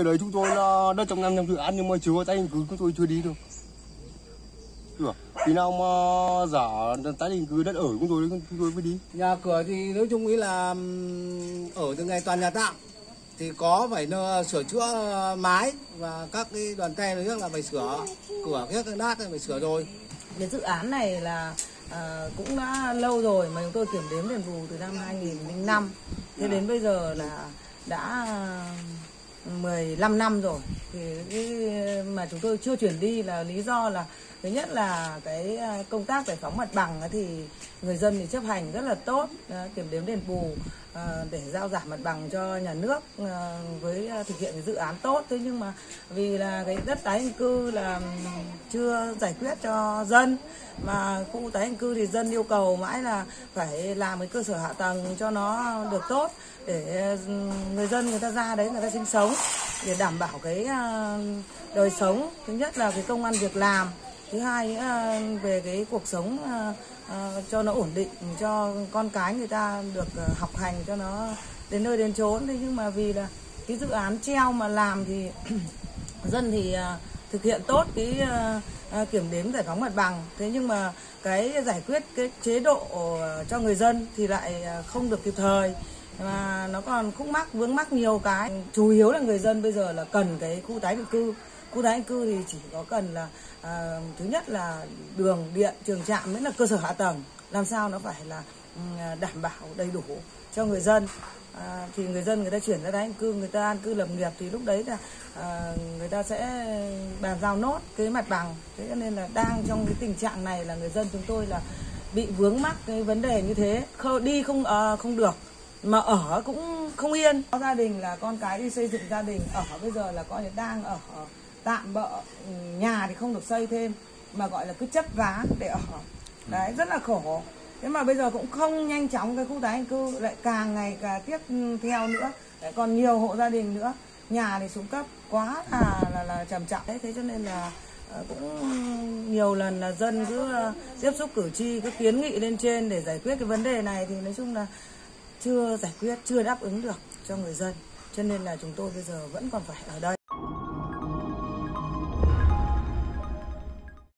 Ở đấy chúng tôi là đất trong năm năm dự án nhưng mà chưa có tái định cư chúng tôi chưa đi được. Được. Khi nào mà giả tái định cư đất ở chúng tôi chúng tôi mới đi. nhà cửa thì nói chung ý là ở từ ngày toàn nhà tạm thì có phải nơ- sửa chữa mái và các cái đoàn tay nữa là phải sửa cửa các cái nát phải sửa rồi cái dự án này là à, cũng đã lâu rồi mà chúng tôi kiểm đếm đền bù từ năm 2005 thế đến bây giờ là đã 15 năm rồi. Thì cái mà chúng tôi chưa chuyển đi là lý do là, thứ nhất là cái à, công tác giải phóng mặt bằng thì người dân thì chấp hành rất là tốt à, kiểm đếm đền bù à, để giao giảm mặt bằng cho nhà nước với thực hiện cái dự án tốt. Thế nhưng mà vì là cái đất tái định cư là chưa giải quyết cho dân, mà khu tái định cư thì dân yêu cầu mãi là phải làm cái cơ sở hạ tầng cho nó được tốt để ừ, người dân người ta ra đấy người ta sinh sống để đảm bảo cái ờ, đời sống. Thứ nhất là cái công ăn việc làm. Thứ hai nữa về cái cuộc sống ờ, cho nó ổn định, cho con cái người ta được học hành, cho nó đến nơi đến chốn. Thế nhưng mà vì là cái dự án treo mà làm thì dân thì thực hiện tốt cái kiểm đếm, giải phóng mặt bằng. Thế nhưng mà cái giải quyết cái chế độ cho người dân thì lại không được kịp thời mà nó còn khúc mắc vướng mắc nhiều cái. Chủ yếu là người dân bây giờ là cần cái khu tái định cư. Khu tái định cư thì chỉ có cần là à, thứ nhất là đường điện trường trạm mới là cơ sở hạ tầng. Làm sao nó phải là ừ, đảm bảo đầy đủ cho người dân. À, thì người dân người ta chuyển ra tái định cư người ta an cư lập nghiệp thì lúc đấy là à, người ta sẽ bàn giao nốt cái mặt bằng. Thế cho nên là đang trong cái tình trạng này là người dân chúng tôi là bị vướng mắc cái vấn đề như thế. Đi không à, không được mà ở cũng không yên. Có gia đình là con cái đi xây dựng gia đình. Ở bây giờ là coi như đang ở tạm bợ ừ, nhà thì không được xây thêm mà gọi là cứ chấp vá để ở. Đấy rất là khổ. Thế mà bây giờ cũng không nhanh chóng cái khu tái định cư lại càng ngày càng tiếp theo nữa. Lại còn nhiều hộ gia đình nữa. Nhà thì xuống cấp quá là là, là trầm trọng. Đấy thế cho nên là ờ, cũng nhiều lần là dân cứ ờ, tiếp xúc cử tri cứ kiến nghị lên trên để giải quyết cái vấn đề này. Thì nói chung là chưa giải quyết, chưa đáp ứng được cho người dân. Cho nên là chúng tôi bây giờ vẫn còn phải ở đây.